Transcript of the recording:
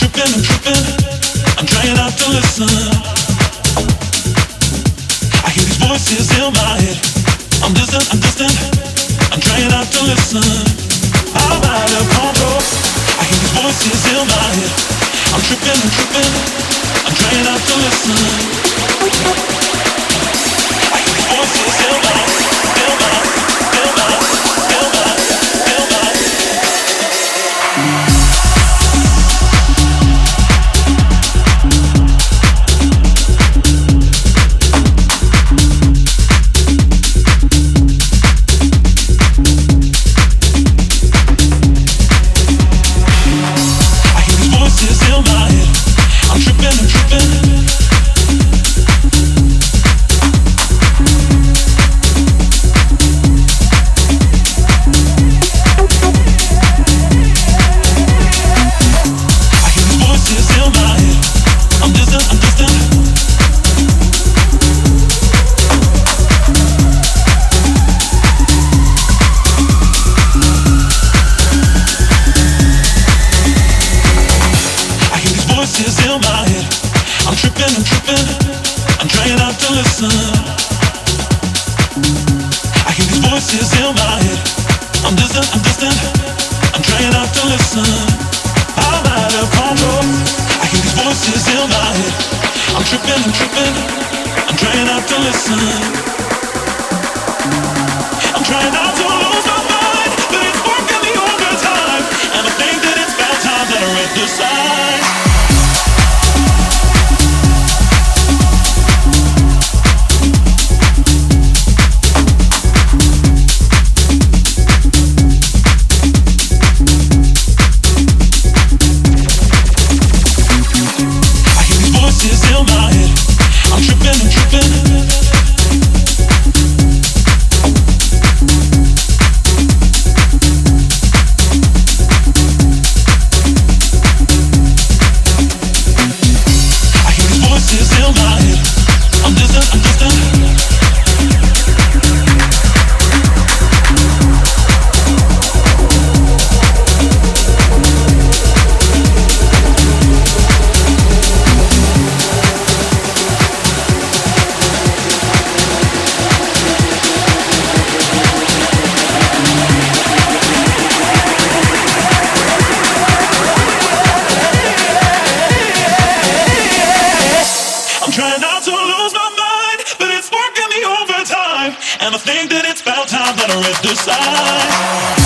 tripping, I'm tripping. I'm trying not to listen. I hear these voices in my head. I'm distant, I'm distant. I'm trying not to listen. I'm out of control. I hear these voices in my head. I'm tripping, I'm tripping. I'm trying not to listen. Voices in my head. I'm distant, I'm distant. I'm trying not to listen. I'm out of control. I hear these voices in my head. I'm tripping, I'm tripping. I'm trying not to listen. I'm trying not to And I think that it's about time that I read the.